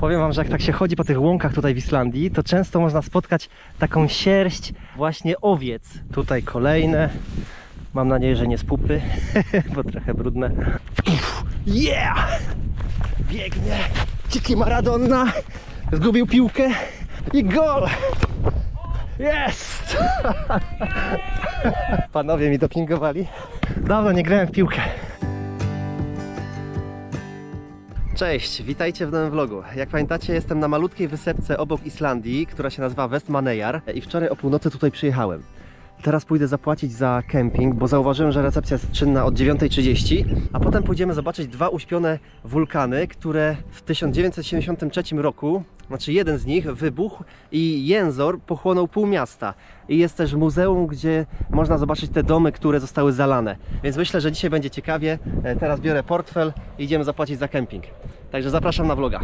Powiem wam, że jak tak się chodzi po tych łąkach tutaj w Islandii, to często można spotkać taką sierść właśnie owiec. Tutaj kolejne. Mam nadzieję, że nie z pupy, bo trochę brudne. Yeah! Biegnie. Dziki Maradona. Zgubił piłkę i gol! Jest! Panowie mi dopingowali. Dawno nie grałem w piłkę. Cześć, witajcie w nowym vlogu. Jak pamiętacie, jestem na malutkiej wysepce obok Islandii, która się nazywa Westmannaeyjar i wczoraj o północy tutaj przyjechałem. Teraz pójdę zapłacić za kemping, bo zauważyłem, że recepcja jest czynna od 9.30, a potem pójdziemy zobaczyć dwa uśpione wulkany, które w 1973 roku, znaczy jeden z nich wybuchł i jęzor pochłonął pół miasta. I jest też muzeum, gdzie można zobaczyć te domy, które zostały zalane. Więc myślę, że dzisiaj będzie ciekawie. E, Teraz biorę portfel i idziemy zapłacić za kemping. Także zapraszam na vloga.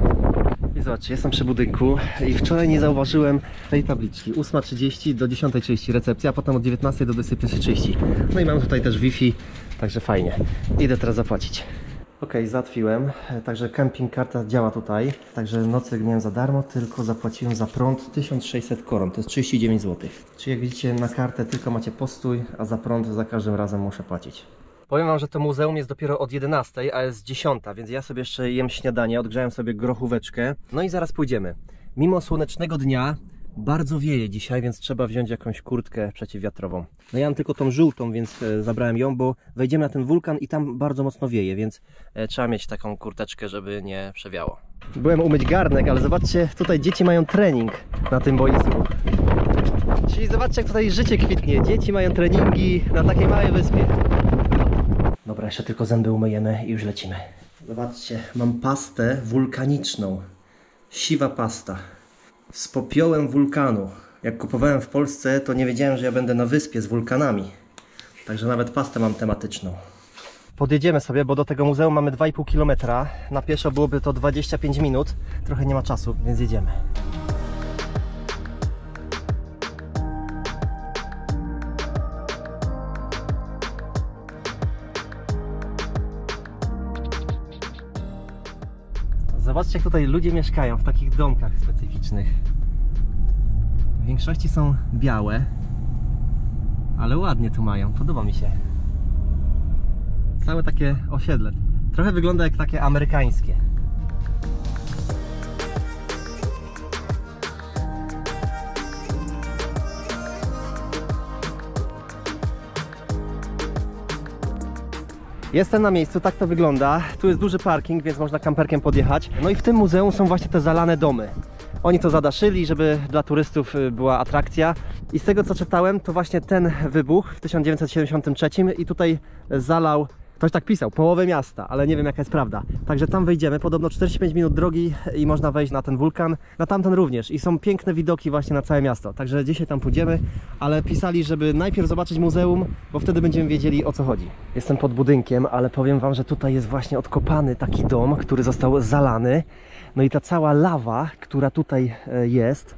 I zobaczcie, jestem przy budynku i wczoraj nie zauważyłem tej tabliczki. 8.30 do 10.30 recepcja, a potem od 19 do 21.30. No i mam tutaj też Wi-Fi, także fajnie. Idę teraz zapłacić. Ok, załatwiłem, E, także camping karta działa tutaj, także nocleg miałem za darmo, tylko zapłaciłem za prąd 1600 koron, to jest 39 zł. Czyli jak widzicie na kartę tylko macie postój, a za prąd za każdym razem muszę płacić. Powiem Wam, że to muzeum jest dopiero od 11, a jest 10, więc ja sobie jeszcze jem śniadanie, odgrzałem sobie grochóweczkę. No i zaraz pójdziemy. Mimo słonecznego dnia bardzo wieje dzisiaj, więc trzeba wziąć jakąś kurtkę przeciwwiatrową. No ja mam tylko tą żółtą, więc e, zabrałem ją, bo wejdziemy na ten wulkan i tam bardzo mocno wieje, więc e, trzeba mieć taką kurteczkę, żeby nie przewiało. Byłem umyć garnek, ale zobaczcie, tutaj dzieci mają trening na tym boisku. Czyli zobaczcie, jak tutaj życie kwitnie. Dzieci mają treningi na takiej małej wyspie. Dobra, jeszcze tylko zęby umyjemy i już lecimy. Zobaczcie, mam pastę wulkaniczną. Siwa pasta. Z popiołem wulkanu. Jak kupowałem w Polsce, to nie wiedziałem, że ja będę na wyspie z wulkanami. Także nawet pastę mam tematyczną. Podjedziemy sobie, bo do tego muzeum mamy 2,5 km. Na pieszo byłoby to 25 minut. Trochę nie ma czasu, więc jedziemy. Zobaczcie, jak tutaj ludzie mieszkają w takich domkach specyficznych. W większości są białe, ale ładnie tu mają. Podoba mi się. Całe takie osiedle. Trochę wygląda jak takie amerykańskie. Jestem na miejscu, tak to wygląda. Tu jest duży parking, więc można kamperkiem podjechać. No i w tym muzeum są właśnie te zalane domy. Oni to zadaszyli, żeby dla turystów y, była atrakcja. I z tego co czytałem, to właśnie ten wybuch w 1973 i tutaj zalał, ktoś tak pisał, połowę miasta, ale nie wiem jaka jest prawda. Także tam wejdziemy, podobno 45 minut drogi i można wejść na ten wulkan, na tamten również. I są piękne widoki właśnie na całe miasto. Także dzisiaj tam pójdziemy, ale pisali, żeby najpierw zobaczyć muzeum, bo wtedy będziemy wiedzieli o co chodzi. Jestem pod budynkiem, ale powiem Wam, że tutaj jest właśnie odkopany taki dom, który został zalany. No i ta cała lawa, która tutaj e, jest,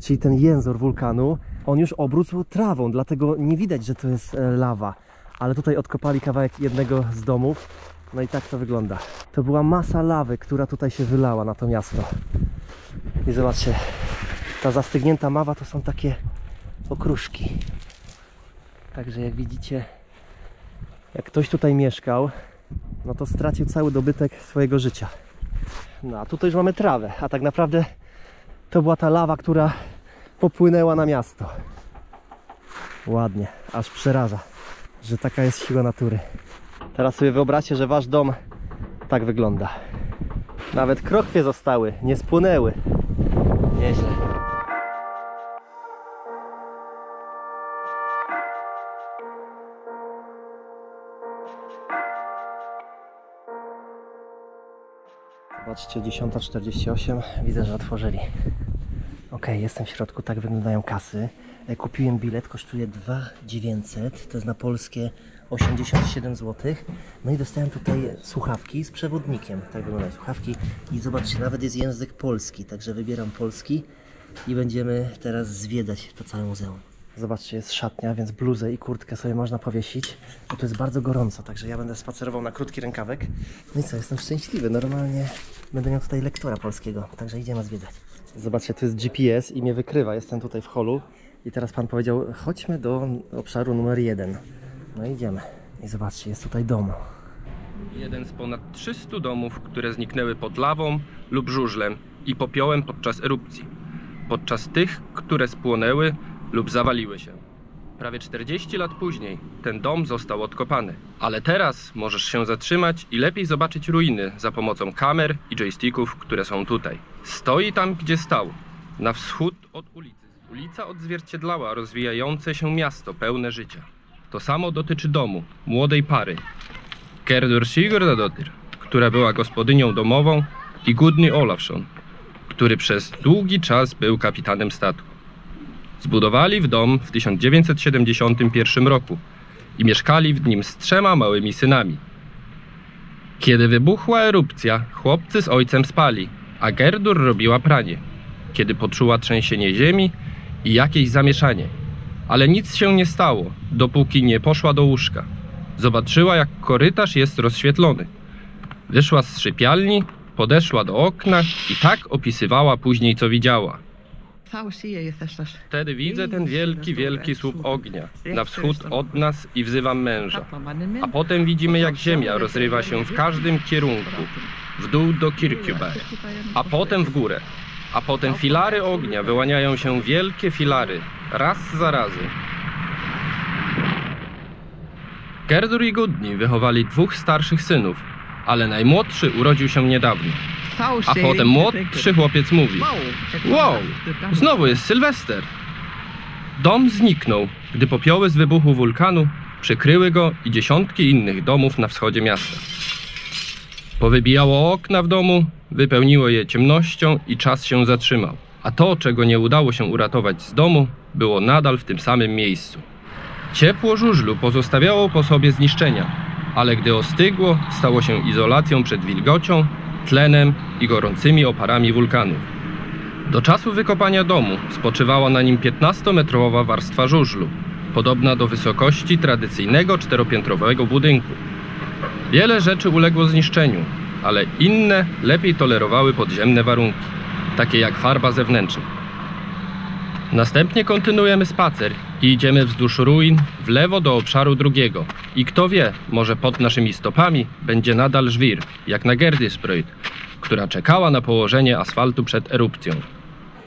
czyli ten jęzor wulkanu, on już obrósł trawą, dlatego nie widać, że to jest e, lawa. Ale tutaj odkopali kawałek jednego z domów, no i tak to wygląda. To była masa lawy, która tutaj się wylała na to miasto. I zobaczcie, ta zastygnięta mawa to są takie okruszki. Także jak widzicie, jak ktoś tutaj mieszkał, no to stracił cały dobytek swojego życia. No a tutaj już mamy trawę, a tak naprawdę to była ta lawa, która popłynęła na miasto. Ładnie, aż przeraża, że taka jest siła natury. Teraz sobie wyobraźcie, że wasz dom tak wygląda. Nawet krokwie zostały, nie spłynęły. Nieźle. Zobaczcie, 10.48. Widzę, że otworzyli. Ok, jestem w środku, tak wyglądają kasy. E, Kupiłem bilet, kosztuje 2,900, to jest na polskie 87 zł. No i dostałem tutaj słuchawki z przewodnikiem. Tak wyglądają słuchawki. I zobaczcie, nawet jest język polski, także wybieram polski i będziemy teraz zwiedzać to całe muzeum. Zobaczcie, jest szatnia, więc bluzę i kurtkę sobie można powiesić. Bo tu jest bardzo gorąco, także ja będę spacerował na krótki rękawek. No i co, jestem szczęśliwy. Normalnie będę miał tutaj lektora polskiego, także idziemy zwiedzać. Zobaczcie, tu jest GPS i mnie wykrywa. Jestem tutaj w holu i teraz pan powiedział, chodźmy do obszaru numer jeden. No idziemy. I zobaczcie, jest tutaj dom. Jeden z ponad 300 domów, które zniknęły pod lawą lub żużlem i popiołem podczas erupcji. Podczas tych, które spłonęły lub zawaliły się. Prawie 40 lat później ten dom został odkopany. Ale teraz możesz się zatrzymać i lepiej zobaczyć ruiny za pomocą kamer i joysticków, które są tutaj. Stoi tam, gdzie stał, na wschód od ulicy. Ulica odzwierciedlała rozwijające się miasto pełne życia. To samo dotyczy domu, młodej pary, Gerdur Sigurðardóttir, która była gospodynią domową i Gudny Olafsson, który przez długi czas był kapitanem statku. Zbudowali w dom w 1971 roku i mieszkali w nim z trzema małymi synami. Kiedy wybuchła erupcja, chłopcy z ojcem spali, a Gerdur robiła pranie. Kiedy poczuła trzęsienie ziemi i jakieś zamieszanie. Ale nic się nie stało, dopóki nie poszła do łóżka. Zobaczyła, jak korytarz jest rozświetlony. Wyszła z sypialni, podeszła do okna i tak opisywała później, co widziała. Wtedy widzę ten wielki, wielki słup ognia. Na wschód od nas i wzywam męża. A potem widzimy, jak ziemia rozrywa się w każdym kierunku, w dół do Kirkjubær, a potem w górę. A potem filary ognia wyłaniają się wielkie filary, raz za razem. Gerdur i Gudni wychowali dwóch starszych synów, ale najmłodszy urodził się niedawno. A potem młodszy chłopiec mówi: Wow, znowu jest Sylwester. Dom zniknął, gdy popioły z wybuchu wulkanu przykryły go i dziesiątki innych domów na wschodzie miasta. Powybijało okna w domu, wypełniło je ciemnością i czas się zatrzymał. A to, czego nie udało się uratować z domu, było nadal w tym samym miejscu. Ciepło żużlu pozostawiało po sobie zniszczenia, ale gdy ostygło, stało się izolacją przed wilgocią, tlenem i gorącymi oparami wulkanów. Do czasu wykopania domu spoczywała na nim 15-metrowa warstwa żużlu, podobna do wysokości tradycyjnego czteropiętrowego budynku. Wiele rzeczy uległo zniszczeniu, ale inne lepiej tolerowały podziemne warunki, takie jak farba zewnętrzna. Następnie kontynuujemy spacer i idziemy wzdłuż ruin w lewo do obszaru drugiego. I kto wie, może pod naszymi stopami będzie nadal żwir, jak na Gerdysprojt, która czekała na położenie asfaltu przed erupcją.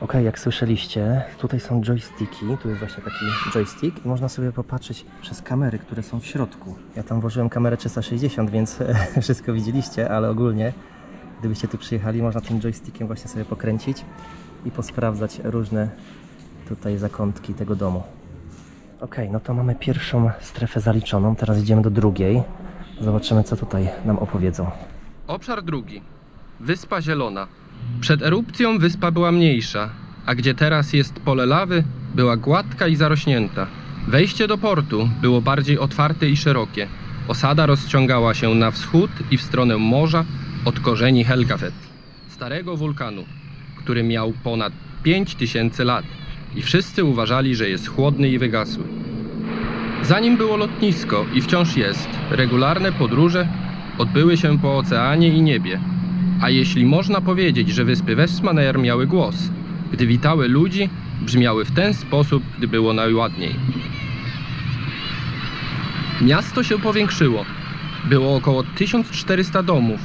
Ok, jak słyszeliście, tutaj są joysticki, tu jest właśnie taki joystick i można sobie popatrzeć przez kamery, które są w środku. Ja tam włożyłem kamerę 360, więc wszystko widzieliście, ale ogólnie, gdybyście tu przyjechali, można tym joystickiem właśnie sobie pokręcić i posprawdzać różne tutaj zakątki tego domu. Ok, no to mamy pierwszą strefę zaliczoną, teraz idziemy do drugiej. Zobaczymy, co tutaj nam opowiedzą. Obszar drugi. Wyspa Zielona. Przed erupcją wyspa była mniejsza, a gdzie teraz jest pole lawy, była gładka i zarośnięta. Wejście do portu było bardziej otwarte i szerokie. Osada rozciągała się na wschód i w stronę morza od korzeni Helgafell, starego wulkanu, który miał ponad 5000 lat i wszyscy uważali, że jest chłodny i wygasły. Zanim było lotnisko i wciąż jest, regularne podróże odbyły się po oceanie i niebie. A jeśli można powiedzieć, że wyspy Westmaner miały głos, gdy witały ludzi, brzmiały w ten sposób, gdy było najładniej. Miasto się powiększyło. Było około 1400 domów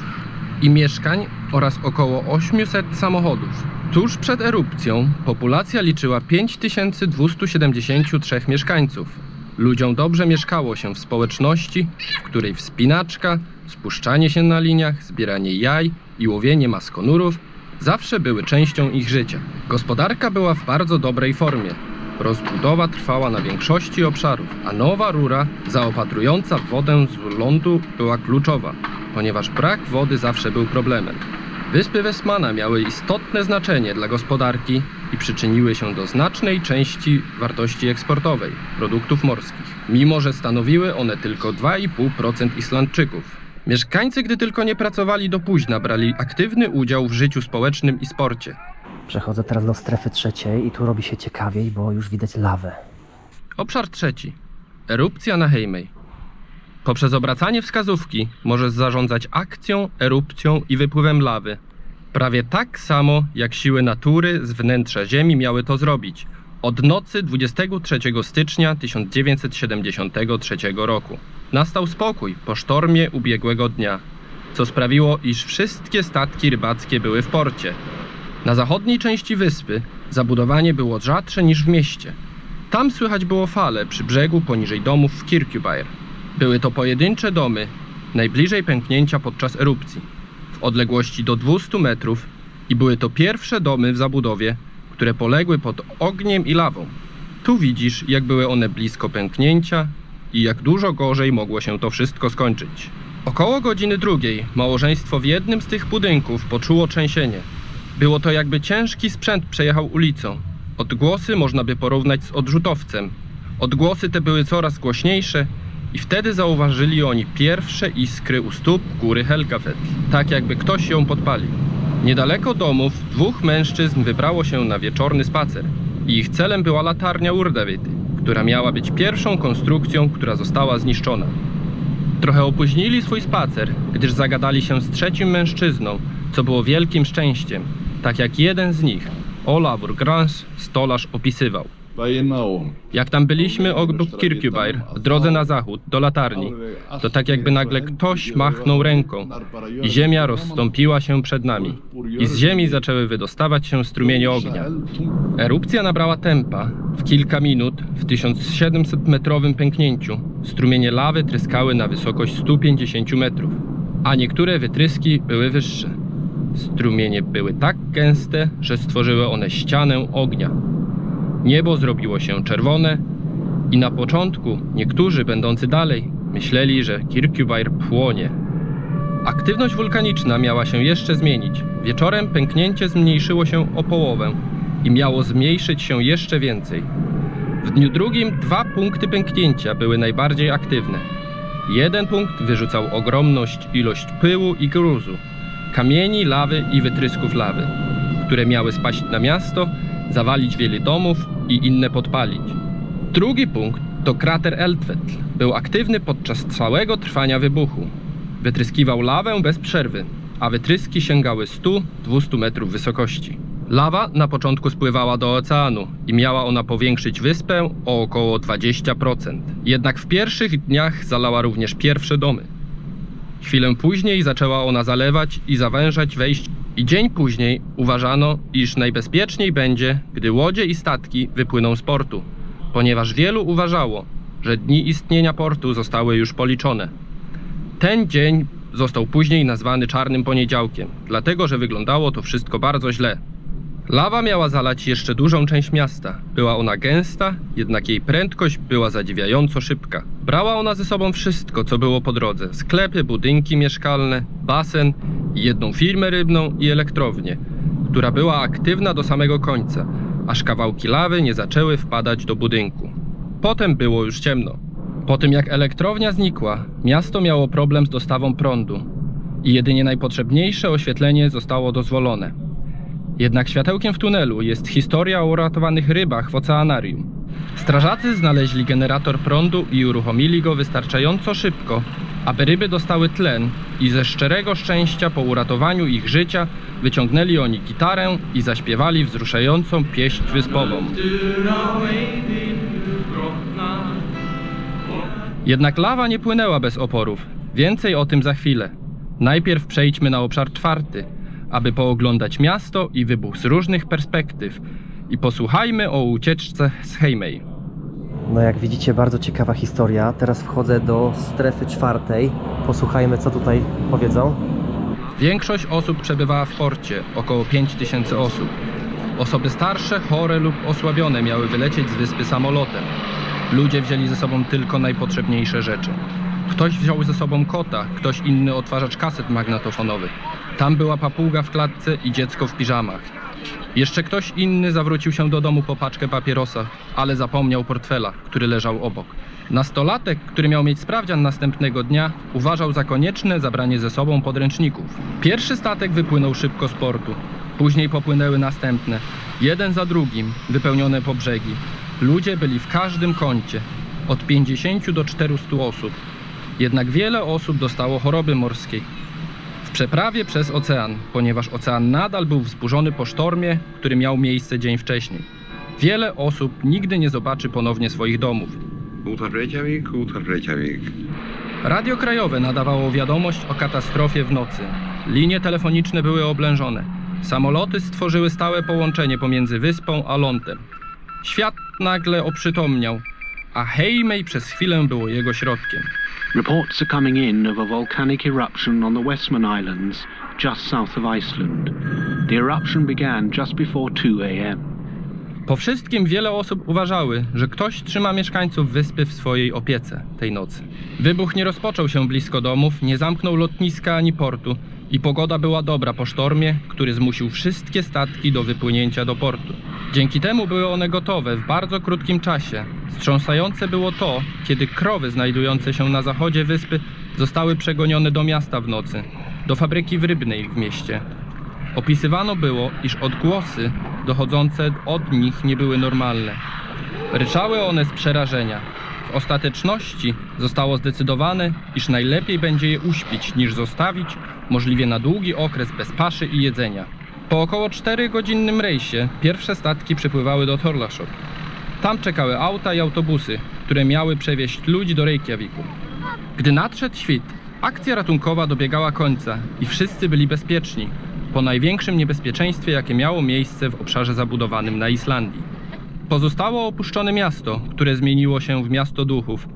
i mieszkań oraz około 800 samochodów. Tuż przed erupcją populacja liczyła 5273 mieszkańców. Ludziom dobrze mieszkało się w społeczności, w której wspinaczka, spuszczanie się na liniach, zbieranie jaj i łowienie maskonurów zawsze były częścią ich życia. Gospodarka była w bardzo dobrej formie. Rozbudowa trwała na większości obszarów, a nowa rura zaopatrująca wodę z lądu była kluczowa, ponieważ brak wody zawsze był problemem. Wyspy Westmana miały istotne znaczenie dla gospodarki i przyczyniły się do znacznej części wartości eksportowej produktów morskich, mimo że stanowiły one tylko 2,5% Islandczyków. Mieszkańcy, gdy tylko nie pracowali do późna, brali aktywny udział w życiu społecznym i sporcie. Przechodzę teraz do strefy trzeciej i tu robi się ciekawiej, bo już widać lawę. Obszar trzeci. Erupcja na Hejmej. Poprzez obracanie wskazówki możesz zarządzać akcją, erupcją i wypływem lawy. Prawie tak samo jak siły natury z wnętrza Ziemi miały to zrobić od nocy 23 stycznia 1973 roku. Nastał spokój po sztormie ubiegłego dnia, co sprawiło, iż wszystkie statki rybackie były w porcie. Na zachodniej części wyspy zabudowanie było rzadsze niż w mieście. Tam słychać było fale przy brzegu poniżej domów w Kirkjubær. Były to pojedyncze domy, najbliżej pęknięcia podczas erupcji, w odległości do 200 metrów i były to pierwsze domy w zabudowie, które poległy pod ogniem i lawą. Tu widzisz, jak były one blisko pęknięcia i jak dużo gorzej mogło się to wszystko skończyć. Około godziny drugiej małżeństwo w jednym z tych budynków poczuło trzęsienie. Było to jakby ciężki sprzęt przejechał ulicą. Odgłosy można by porównać z odrzutowcem. Odgłosy te były coraz głośniejsze i wtedy zauważyli oni pierwsze iskry u stóp góry Helgafell, tak jakby ktoś ją podpalił. Niedaleko domów dwóch mężczyzn wybrało się na wieczorny spacer i ich celem była latarnia Urdavity, która miała być pierwszą konstrukcją, która została zniszczona. Trochę opóźnili swój spacer, gdyż zagadali się z trzecim mężczyzną, co było wielkim szczęściem, tak jak jeden z nich, Olafur Grans, stolarz opisywał. Jak tam byliśmy obok Kirkjubær, w drodze na zachód, do latarni, to tak jakby nagle ktoś machnął ręką i ziemia rozstąpiła się przed nami. I z ziemi zaczęły wydostawać się strumienie ognia. Erupcja nabrała tempa. W kilka minut, w 1700-metrowym pęknięciu, strumienie lawy tryskały na wysokość 150 metrów, a niektóre wytryski były wyższe. Strumienie były tak gęste, że stworzyły one ścianę ognia. Niebo zrobiło się czerwone i na początku niektórzy będący dalej myśleli, że Kirkjubær płonie. Aktywność wulkaniczna miała się jeszcze zmienić. Wieczorem pęknięcie zmniejszyło się o połowę i miało zmniejszyć się jeszcze więcej. W dniu drugim dwa punkty pęknięcia były najbardziej aktywne. Jeden punkt wyrzucał ogromną ilość pyłu i gruzu, kamieni, lawy i wytrysków lawy, które miały spaść na miasto, zawalić wiele domów i inne podpalić. Drugi punkt to krater Eldfell. Był aktywny podczas całego trwania wybuchu. Wytryskiwał lawę bez przerwy, a wytryski sięgały 100-200 metrów wysokości. Lawa na początku spływała do oceanu i miała ona powiększyć wyspę o około 20%. Jednak w pierwszych dniach zalała również pierwsze domy. Chwilę później zaczęła ona zalewać i zawężać wejście. I dzień później uważano, iż najbezpieczniej będzie, gdy łodzie i statki wypłyną z portu, ponieważ wielu uważało, że dni istnienia portu zostały już policzone. Ten dzień został później nazwany Czarnym Poniedziałkiem, dlatego że wyglądało to wszystko bardzo źle. Lawa miała zalać jeszcze dużą część miasta. Była ona gęsta, jednak jej prędkość była zadziwiająco szybka. Brała ona ze sobą wszystko, co było po drodze: sklepy, budynki mieszkalne, basen, jedną firmę rybną i elektrownię, która była aktywna do samego końca, aż kawałki lawy nie zaczęły wpadać do budynku. Potem było już ciemno. Po tym jak elektrownia znikła, miasto miało problem z dostawą prądu i jedynie najpotrzebniejsze oświetlenie zostało dozwolone. Jednak światełkiem w tunelu jest historia o uratowanych rybach w oceanarium. Strażacy znaleźli generator prądu i uruchomili go wystarczająco szybko, aby ryby dostały tlen i ze szczerego szczęścia po uratowaniu ich życia wyciągnęli oni gitarę i zaśpiewali wzruszającą pieśń wyspową. Jednak lawa nie płynęła bez oporów. Więcej o tym za chwilę. Najpierw przejdźmy na obszar czwarty, aby pooglądać miasto i wybuch z różnych perspektyw i posłuchajmy o ucieczce z Heimei. No jak widzicie, bardzo ciekawa historia. Teraz wchodzę do strefy czwartej. Posłuchajmy, co tutaj powiedzą. Większość osób przebywała w porcie, około 5000 osób. Osoby starsze, chore lub osłabione miały wylecieć z wyspy samolotem. Ludzie wzięli ze sobą tylko najpotrzebniejsze rzeczy. Ktoś wziął ze sobą kota, ktoś inny odtwarzacz kaset magnetofonowych. Tam była papuga w klatce i dziecko w piżamach. Jeszcze ktoś inny zawrócił się do domu po paczkę papierosa, ale zapomniał portfela, który leżał obok. Nastolatek, który miał mieć sprawdzian następnego dnia, uważał za konieczne zabranie ze sobą podręczników. Pierwszy statek wypłynął szybko z portu. Później popłynęły następne, jeden za drugim, wypełnione po brzegi. Ludzie byli w każdym kącie, od 50 do 400 osób. Jednak wiele osób dostało choroby morskiej. W przeprawie przez ocean, ponieważ ocean nadal był wzburzony po sztormie, który miał miejsce dzień wcześniej. Wiele osób nigdy nie zobaczy ponownie swoich domów. Útvar Reykjavík, útvar Reykjavík. Radio krajowe nadawało wiadomość o katastrofie w nocy. Linie telefoniczne były oblężone. Samoloty stworzyły stałe połączenie pomiędzy wyspą a lądem. Świat nagle oprzytomniał, a Heimei przez chwilę było jego środkiem. Reports are coming in of a volcanic eruption on the Westman Islands, just south of Iceland. The eruption began just before 2 a.m. Po wszystkim wiele osób uważały, że ktoś trzyma mieszkańców wyspy w swojej opiece tej nocy. Wybuch nie rozpoczął się blisko domów, nie zamknął lotniska ani portu i pogoda była dobra po sztormie, który zmusił wszystkie statki do wypłynięcia do portu. Dzięki temu były one gotowe w bardzo krótkim czasie. Wstrząsające było to, kiedy krowy znajdujące się na zachodzie wyspy zostały przegonione do miasta w nocy, do fabryki w Rybnej w mieście. Opisywano było, iż odgłosy dochodzące od nich nie były normalne. Ryczały one z przerażenia. W ostateczności zostało zdecydowane, iż najlepiej będzie je uśpić, niż zostawić możliwie na długi okres bez paszy i jedzenia. Po około 4-godzinnym rejsie pierwsze statki przypływały do Thorlaszok. Tam czekały auta i autobusy, które miały przewieźć ludzi do Reykjaviku. Gdy nadszedł świt, akcja ratunkowa dobiegała końca i wszyscy byli bezpieczni po największym niebezpieczeństwie, jakie miało miejsce w obszarze zabudowanym na Islandii. Pozostało opuszczone miasto, które zmieniło się w miasto duchów.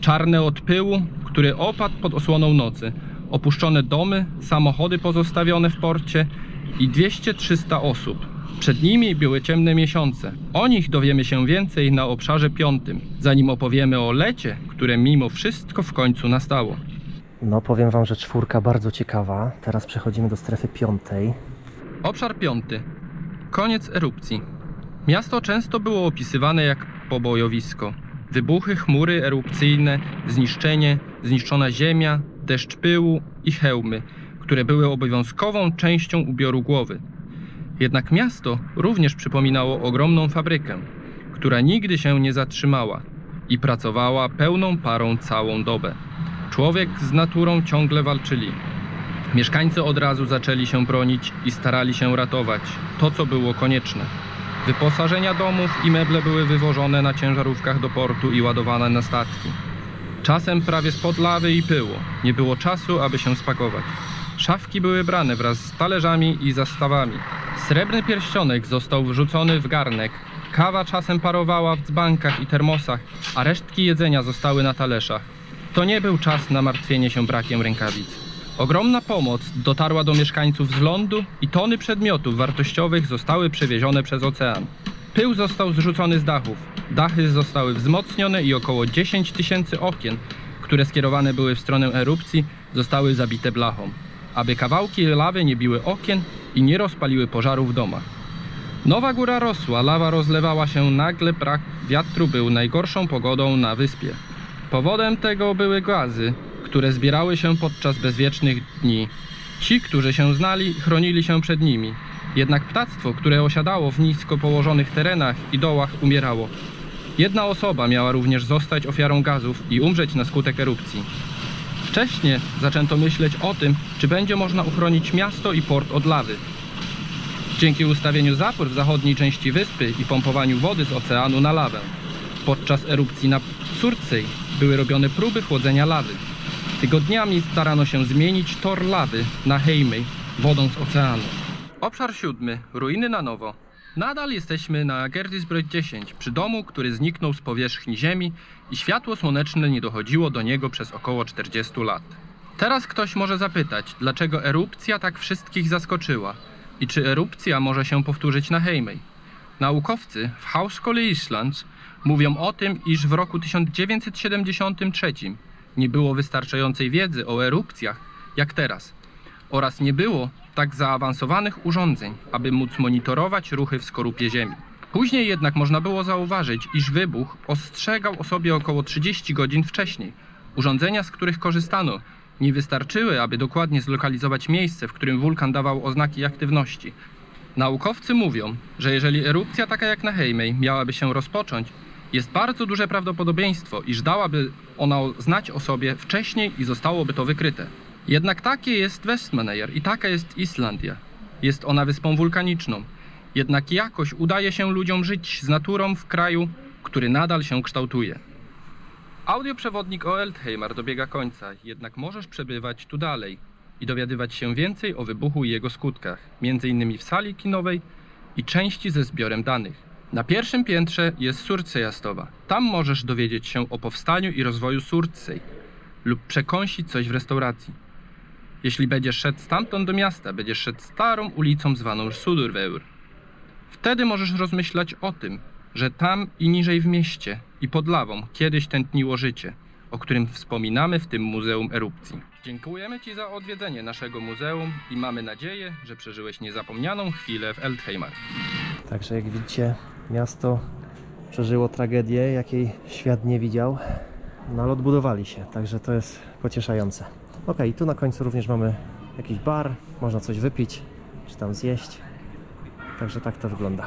Czarne od pyłu, który opadł pod osłoną nocy. Opuszczone domy, samochody pozostawione w porcie i 200-300 osób. Przed nimi były ciemne miesiące. O nich dowiemy się więcej na obszarze piątym, zanim opowiemy o lecie, które mimo wszystko w końcu nastało. No powiem wam, że czwórka bardzo ciekawa. Teraz przechodzimy do strefy piątej. Obszar piąty. Koniec erupcji. Miasto często było opisywane jak pobojowisko. Wybuchy, chmury erupcyjne, zniszczenie, zniszczona ziemia, deszcz pyłu i hełmy, które były obowiązkową częścią ubioru głowy. Jednak miasto również przypominało ogromną fabrykę, która nigdy się nie zatrzymała i pracowała pełną parą całą dobę. Człowiek z naturą ciągle walczyli. Mieszkańcy od razu zaczęli się bronić i starali się ratować to, co było konieczne. Wyposażenia domów i meble były wywożone na ciężarówkach do portu i ładowane na statki. Czasem prawie spod lawy i pyłu. Nie było czasu, aby się spakować. Szafki były brane wraz z talerzami i zastawami. Srebrny pierścionek został wrzucony w garnek. Kawa czasem parowała w dzbankach i termosach, a resztki jedzenia zostały na talerzach. To nie był czas na martwienie się brakiem rękawic. Ogromna pomoc dotarła do mieszkańców z lądu i tony przedmiotów wartościowych zostały przewiezione przez ocean. Pył został zrzucony z dachów. Dachy zostały wzmocnione i około 10 tysięcy okien, które skierowane były w stronę erupcji, zostały zabite blachą, aby kawałki lawy nie biły okien i nie rozpaliły pożaru w domach. Nowa góra rosła, lawa rozlewała się nagle, brak wiatru był najgorszą pogodą na wyspie. Powodem tego były gazy, które zbierały się podczas bezwiecznych dni. Ci, którzy się znali, chronili się przed nimi. Jednak ptactwo, które osiadało w nisko położonych terenach i dołach, umierało. Jedna osoba miała również zostać ofiarą gazów i umrzeć na skutek erupcji. Wcześniej zaczęto myśleć o tym, czy będzie można uchronić miasto i port od lawy. Dzięki ustawieniu zapór w zachodniej części wyspy i pompowaniu wody z oceanu na lawę. Podczas erupcji na Surcej były robione próby chłodzenia lawy. Tygodniami starano się zmienić tor lawy na Heimei wodą z oceanu. Obszar siódmy. Ruiny na nowo. Nadal jesteśmy na Gerdisbrod 10, przy domu, który zniknął z powierzchni Ziemi i światło słoneczne nie dochodziło do niego przez około 40 lat. Teraz ktoś może zapytać, dlaczego erupcja tak wszystkich zaskoczyła i czy erupcja może się powtórzyć na Heimei. Naukowcy w Hauskole Islands mówią o tym, iż w roku 1973 nie było wystarczającej wiedzy o erupcjach jak teraz oraz nie było tak zaawansowanych urządzeń, aby móc monitorować ruchy w skorupie Ziemi. Później jednak można było zauważyć, iż wybuch ostrzegał o sobie około 30 godzin wcześniej. Urządzenia, z których korzystano, nie wystarczyły, aby dokładnie zlokalizować miejsce, w którym wulkan dawał oznaki aktywności. Naukowcy mówią, że jeżeli erupcja taka jak na Heimei miałaby się rozpocząć, Jest bardzo duże prawdopodobieństwo, iż dałaby ona znać o sobie wcześniej i zostałoby to wykryte. Jednak takie jest Westmanejar i taka jest Islandia. Jest ona wyspą wulkaniczną. Jednak jakoś udaje się ludziom żyć z naturą w kraju, który nadal się kształtuje. Audioprzewodnik o Eldheimar dobiega końca, jednak możesz przebywać tu dalej i dowiadywać się więcej o wybuchu i jego skutkach, m.in. w sali kinowej i części ze zbiorem danych. Na pierwszym piętrze jest Surce Jastowa. Tam możesz dowiedzieć się o powstaniu i rozwoju Surcej lub przekąsić coś w restauracji. Jeśli będziesz szedł stamtąd do miasta, będziesz szedł starą ulicą zwaną Sudurveur. Wtedy możesz rozmyślać o tym, że tam i niżej w mieście i pod lawą kiedyś tętniło życie, o którym wspominamy w tym Muzeum Erupcji. Dziękujemy Ci za odwiedzenie naszego muzeum i mamy nadzieję, że przeżyłeś niezapomnianą chwilę w Eldheimar. Także jak widzicie, miasto przeżyło tragedię, jakiej świat nie widział, no ale odbudowali się, także to jest pocieszające. Ok, tu na końcu również mamy jakiś bar, można coś wypić, czy tam zjeść. Także tak to wygląda.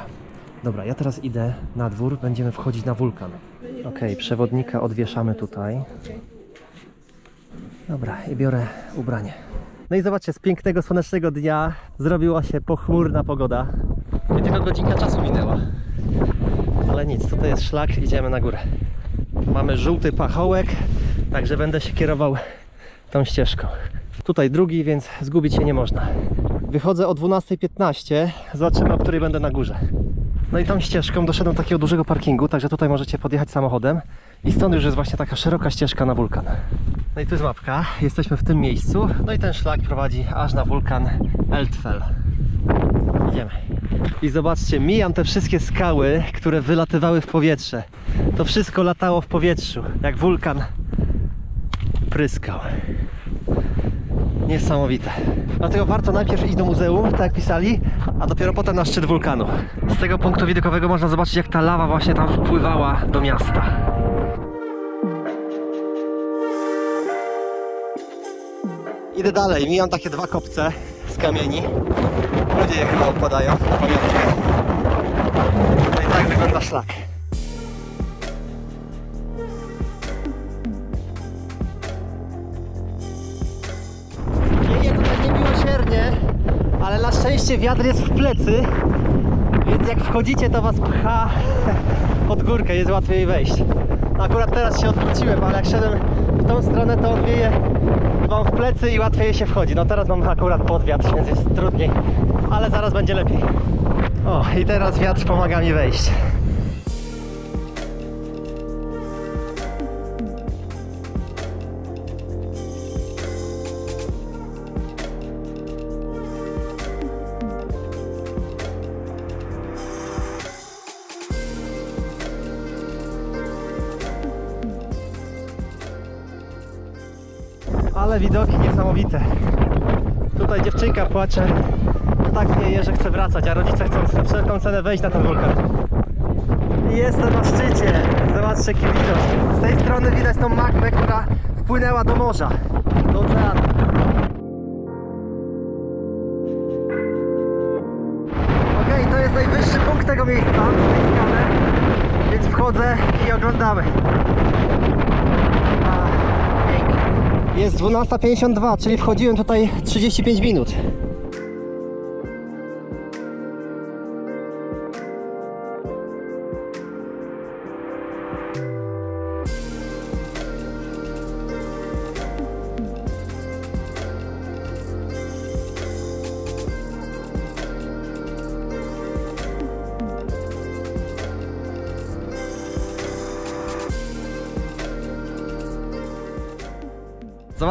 Dobra, ja teraz idę na dwór, będziemy wchodzić na wulkan. Ok, przewodnika odwieszamy tutaj. Dobra, i biorę ubranie. No i zobaczcie, z pięknego, słonecznego dnia zrobiła się pochmurna pogoda. I tylko godzinka czasu minęła. Ale nic, tutaj jest szlak, idziemy na górę. Mamy żółty pachołek, także będę się kierował tą ścieżką. Tutaj drugi, więc zgubić się nie można. Wychodzę o 12.15, zobaczymy, o której będę na górze. No i tą ścieżką doszedłem do takiego dużego parkingu, także tutaj możecie podjechać samochodem i stąd już jest właśnie taka szeroka ścieżka na wulkan. No i tu jest mapka, jesteśmy w tym miejscu, no i ten szlak prowadzi aż na wulkan Eldfell. Idziemy. I zobaczcie, mijam te wszystkie skały, które wylatywały w powietrze. To wszystko latało w powietrzu, jak wulkan pryskał. Niesamowite. Dlatego warto najpierw iść do muzeum, tak jak pisali, a dopiero potem na szczyt wulkanu. Z tego punktu widokowego można zobaczyć, jak ta lawa właśnie tam wpływała do miasta. Idę dalej, mijam takie dwa kopce z kamieni. Ludzie je chyba układają na pamiątkę. No i tak wygląda szlak. Wieje tutaj niemiłosiernie, ale na szczęście wiatr jest w plecy, więc jak wchodzicie to was pcha pod górkę, jest łatwiej wejść. Akurat teraz się odwróciłem, ale jak szedłem w tą stronę to on wieje wam w plecy i łatwiej się wchodzi. No teraz mam akurat podwiatr, więc jest trudniej, ale zaraz będzie lepiej. O, i teraz wiatr pomaga mi wejść. Ale widoki niesamowite. Tutaj dziewczynka płacze. Tak wieje, że chce wracać, a rodzice chcą za wszelką cenę wejść na ten wulkan. Jestem na szczycie. Zobaczcie jaki widok. Z tej strony widać tą magmę, która wpłynęła do morza, do oceanu. Okej, to jest najwyższy punkt tego miejsca, tej skały. Więc wchodzę i oglądamy. Jest 12.52, czyli wchodziłem tutaj 35 minut.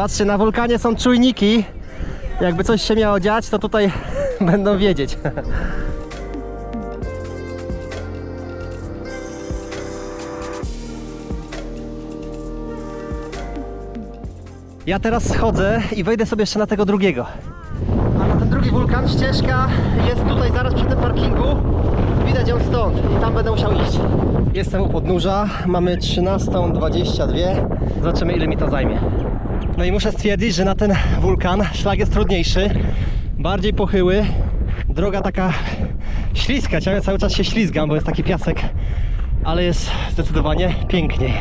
Zobaczcie, na wulkanie są czujniki. Jakby coś się miało dziać, to tutaj będą wiedzieć. Ja teraz schodzę i wejdę sobie jeszcze na tego drugiego. A na ten drugi wulkan ścieżka jest tutaj zaraz przy tym parkingu. Widać ją stąd i tam będę musiał iść. Jestem u podnóża, mamy 13.22. Zobaczymy ile mi to zajmie. No i muszę stwierdzić, że na ten wulkan szlak jest trudniejszy, bardziej pochyły, droga taka śliska, ciągle cały czas się ślizgam, bo jest taki piasek ale jest zdecydowanie piękniej.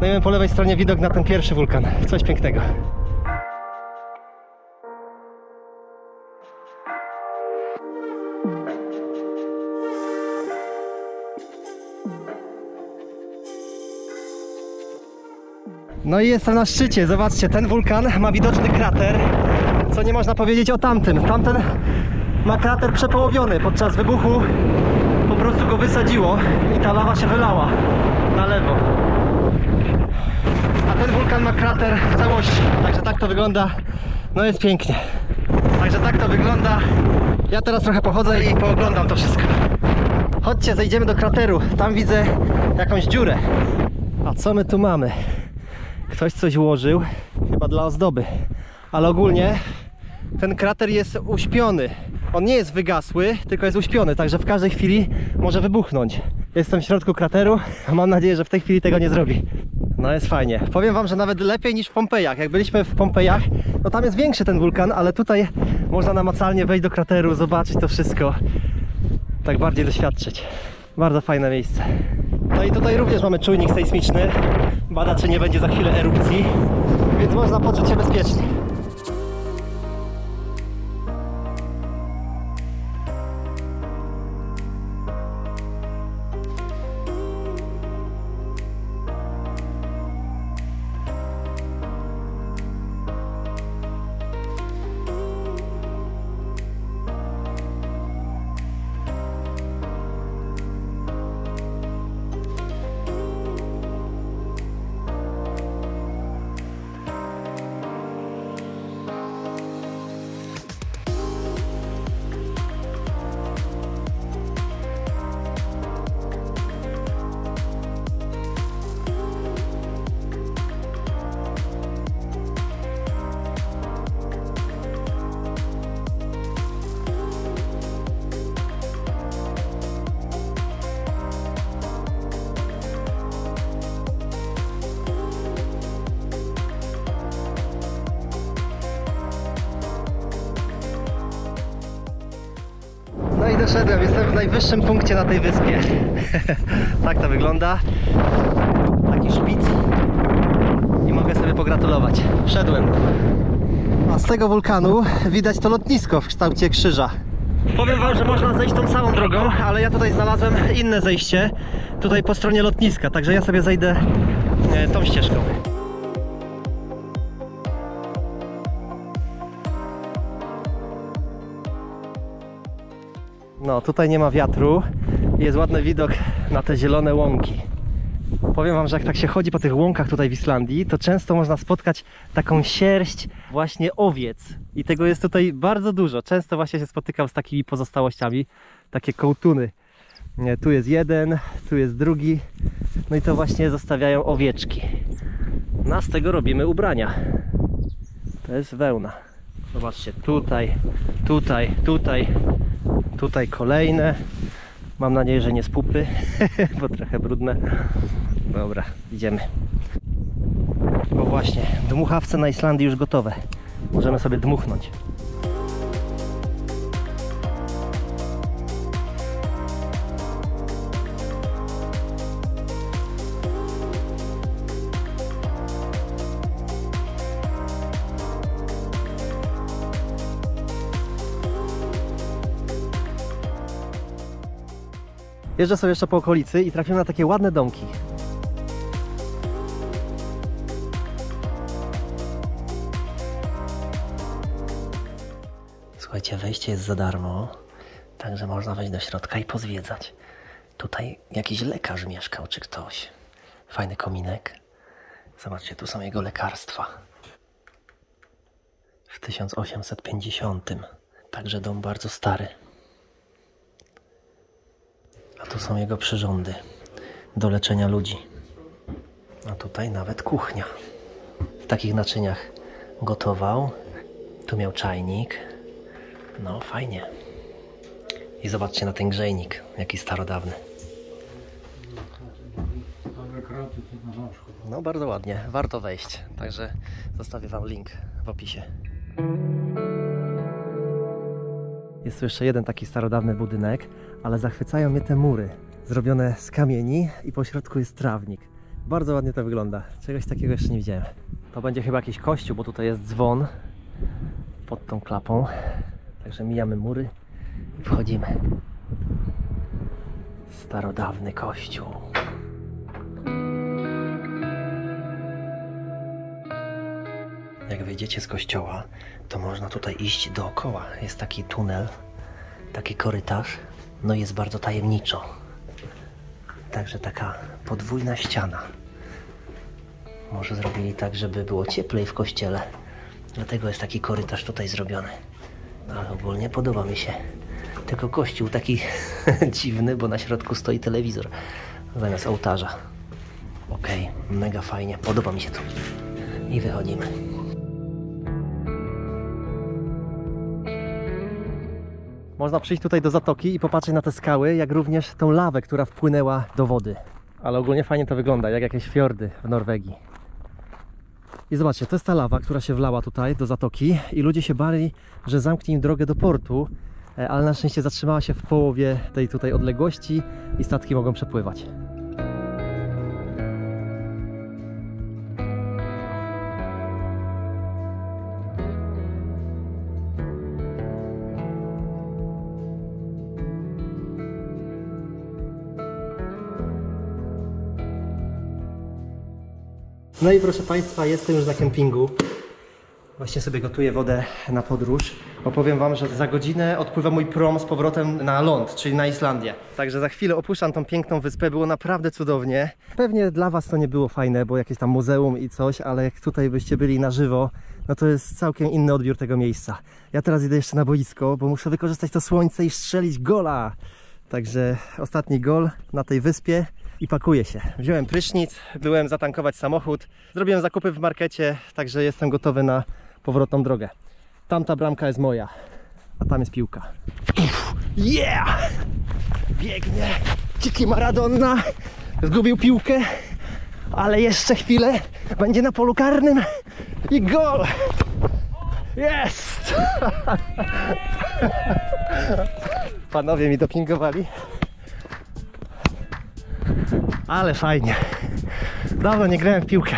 No i mamy po lewej stronie widok na ten pierwszy wulkan. Coś pięknego. No i jestem na szczycie. Zobaczcie, ten wulkan ma widoczny krater, co nie można powiedzieć o tamtym. Tamten ma krater przepołowiony. Podczas wybuchu po prostu go wysadziło i ta lawa się wylała na lewo. A ten wulkan ma krater w całości. Także tak to wygląda. No jest pięknie. Także tak to wygląda. Ja teraz trochę pochodzę i pooglądam to wszystko. Chodźcie, zejdziemy do krateru. Tam widzę jakąś dziurę. A co my tu mamy? Ktoś coś ułożył, chyba dla ozdoby. Ale ogólnie ten krater jest uśpiony. On nie jest wygasły, tylko jest uśpiony, także w każdej chwili może wybuchnąć. Jestem w środku krateru, a mam nadzieję, że w tej chwili tego nie zrobi. No jest fajnie. Powiem wam, że nawet lepiej niż w Pompejach. Jak byliśmy w Pompejach, no tam jest większy ten wulkan, ale tutaj można namacalnie wejść do krateru, zobaczyć to wszystko. Tak bardziej doświadczyć. Bardzo fajne miejsce. No i tutaj również mamy czujnik sejsmiczny. Bada, czy nie będzie za chwilę erupcji, więc można poczuć się bezpiecznie. I doszedłem, jestem w najwyższym punkcie na tej wyspie. tak to wygląda. Taki szpic. I mogę sobie pogratulować. Wszedłem. A z tego wulkanu widać to lotnisko w kształcie krzyża. Powiem wam, że można zejść tą samą drogą, ale ja tutaj znalazłem inne zejście. Tutaj po stronie lotniska, także ja sobie zejdę e, tą ścieżką. Tutaj nie ma wiatru. Jest ładny widok na te zielone łąki. Powiem Wam, że jak tak się chodzi po tych łąkach tutaj w Islandii, to często można spotkać taką sierść właśnie owiec. I tego jest tutaj bardzo dużo. Często właśnie się spotykam z takimi pozostałościami, takie kołtuny. Tu jest jeden, tu jest drugi. No i to właśnie zostawiają owieczki. No a z tego robimy ubrania. To jest wełna. Zobaczcie, tutaj, tutaj, tutaj, tutaj kolejne. Mam nadzieję, że nie z pupy, bo trochę brudne. Dobra, idziemy. Bo właśnie, dmuchawce na Islandii już gotowe. Możemy sobie dmuchnąć. Jeżdżę sobie jeszcze po okolicy i trafiłem na takie ładne domki. Słuchajcie, wejście jest za darmo, także można wejść do środka i pozwiedzać. Tutaj jakiś lekarz mieszkał, czy ktoś. Fajny kominek. Zobaczcie, tu są jego lekarstwa. W 1850. Także dom bardzo stary. A tu są jego przyrządy do leczenia ludzi. A tutaj nawet kuchnia. W takich naczyniach gotował. Tu miał czajnik. No, fajnie. I zobaczcie na ten grzejnik, jaki starodawny. No, bardzo ładnie. Warto wejść. Także zostawię Wam link w opisie. Jest tu jeszcze jeden taki starodawny budynek, ale zachwycają mnie te mury. zrobione z kamieni i po środku jest trawnik. Bardzo ładnie to wygląda. Czegoś takiego jeszcze nie widziałem. To będzie chyba jakiś kościół, bo tutaj jest dzwon pod tą klapą. Także mijamy mury i wchodzimy. Starodawny kościół. Jak wyjdziecie z kościoła, to można tutaj iść dookoła. Jest taki tunel, taki korytarz, no jest bardzo tajemniczo. Także taka podwójna ściana. Może zrobili tak, żeby było cieplej w kościele. Dlatego jest taki korytarz tutaj zrobiony. Ale ogólnie podoba mi się. Tylko kościół taki dziwny, bo na środku stoi telewizor zamiast ołtarza. Okej, mega fajnie, podoba mi się to. I wychodzimy. Można przyjść tutaj do zatoki i popatrzeć na te skały, jak również tą lawę, która wpłynęła do wody. Ale ogólnie fajnie to wygląda, jak jakieś fiordy w Norwegii. I zobaczcie, to jest ta lawa, która się wlała tutaj do zatoki i ludzie się bali, że zamknie im drogę do portu, e, ale na szczęście zatrzymała się w połowie tej tutaj odległości i statki mogą przepływać. No i proszę Państwa, jestem już na kempingu. Właśnie sobie gotuję wodę na podróż. Opowiem Wam, że za godzinę odpływa mój prom z powrotem na ląd, czyli na Islandię. Także za chwilę opuszczam tą piękną wyspę. Było naprawdę cudownie. Pewnie dla Was to nie było fajne, bo jakieś tam muzeum i coś, ale jak tutaj byście byli na żywo, no to jest całkiem inny odbiór tego miejsca. Ja teraz idę jeszcze na boisko, bo muszę wykorzystać to słońce i strzelić gola. Także ostatni gol na tej wyspie i pakuję się. Wziąłem prysznic, byłem zatankować samochód, zrobiłem zakupy w markecie, także jestem gotowy na powrotną drogę. Tamta bramka jest moja, a tam jest piłka. Uff, yeah! Biegnie, dziki Maradona, zgubił piłkę, ale jeszcze chwilę, będzie na polu karnym i gol! Jest! Panowie mi dopingowali. Ale fajnie. Dawno nie grałem w piłkę.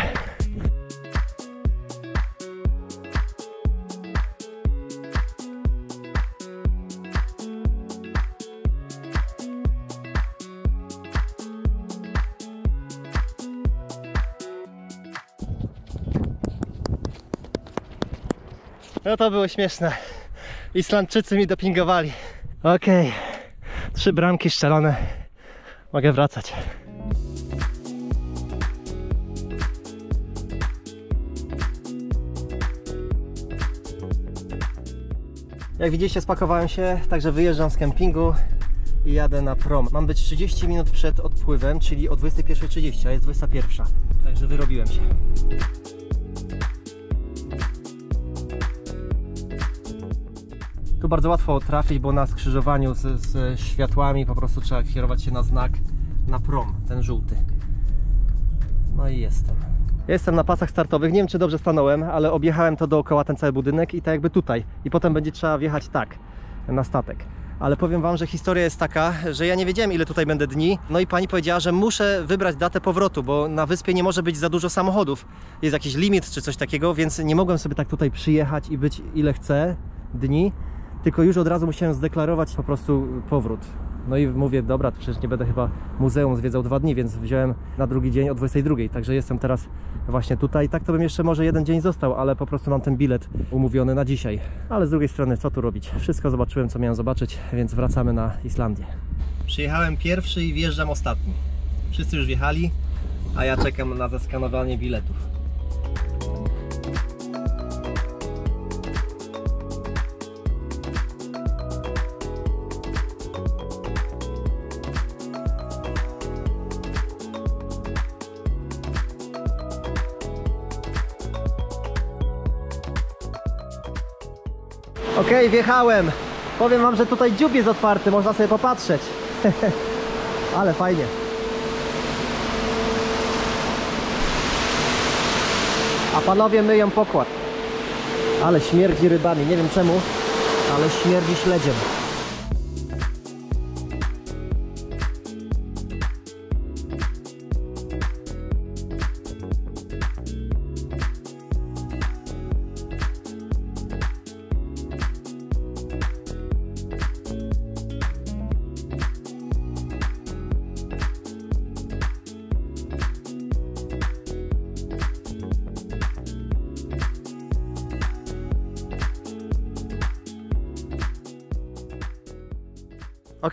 No to było śmieszne. Islandczycy mi dopingowali. Okej. Trzy bramki strzelone. Mogę wracać. Jak widzicie spakowałem się, także wyjeżdżam z kempingu i jadę na prom. Mam być 30 minut przed odpływem, czyli o 21.30, a jest 21. Także wyrobiłem się. Bardzo łatwo trafić, bo na skrzyżowaniu z, z światłami po prostu trzeba kierować się na znak na prom, ten żółty. No i jestem. Jestem na pasach startowych, nie wiem czy dobrze stanąłem, ale objechałem to dookoła ten cały budynek i tak jakby tutaj. I potem będzie trzeba wjechać tak, na statek. Ale powiem Wam, że historia jest taka, że ja nie wiedziałem ile tutaj będę dni. No i pani powiedziała, że muszę wybrać datę powrotu, bo na wyspie nie może być za dużo samochodów. Jest jakiś limit czy coś takiego, więc nie mogłem sobie tak tutaj przyjechać i być ile chcę dni tylko już od razu musiałem zdeklarować po prostu powrót. No i mówię, dobra, przecież nie będę chyba muzeum zwiedzał dwa dni, więc wziąłem na drugi dzień o 22. Także jestem teraz właśnie tutaj. Tak to bym jeszcze może jeden dzień został, ale po prostu mam ten bilet umówiony na dzisiaj. Ale z drugiej strony, co tu robić? Wszystko zobaczyłem, co miałem zobaczyć, więc wracamy na Islandię. Przyjechałem pierwszy i wjeżdżam ostatni. Wszyscy już wjechali, a ja czekam na zaskanowanie biletów. Okej, wjechałem. Powiem wam, że tutaj dziób jest otwarty, można sobie popatrzeć. Ale fajnie. A panowie myją pokład. Ale śmierdzi rybami, nie wiem czemu, ale śmierdzi śledziem.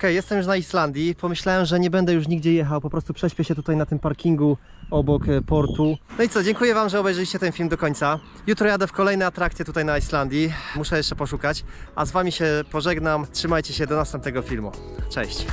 Jestem już na Islandii. Pomyślałem, że nie będę już nigdzie jechał, po prostu prześpię się tutaj na tym parkingu obok e, portu. No i co, dziękuję Wam, że obejrzeliście ten film do końca. Jutro jadę w kolejne atrakcje tutaj na Islandii. Muszę jeszcze poszukać. A z Wami się pożegnam. Trzymajcie się do następnego filmu. Cześć.